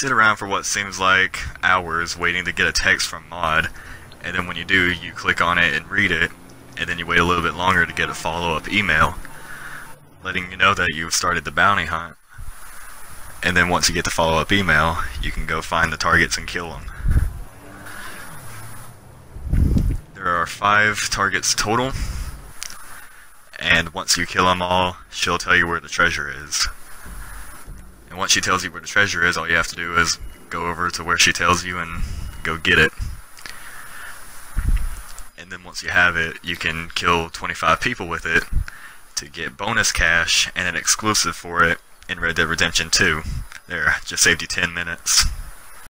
sit around for what seems like hours waiting to get a text from Maude, and then when you do, you click on it and read it, and then you wait a little bit longer to get a follow up email letting you know that you've started the bounty hunt. And then once you get the follow up email, you can go find the targets and kill them. There are five targets total, and once you kill them all, she'll tell you where the treasure is. And once she tells you where the treasure is, all you have to do is go over to where she tells you and go get it. And then once you have it, you can kill 25 people with it to get bonus cash and an exclusive for it in Red Dead Redemption 2. There, just saved you 10 minutes.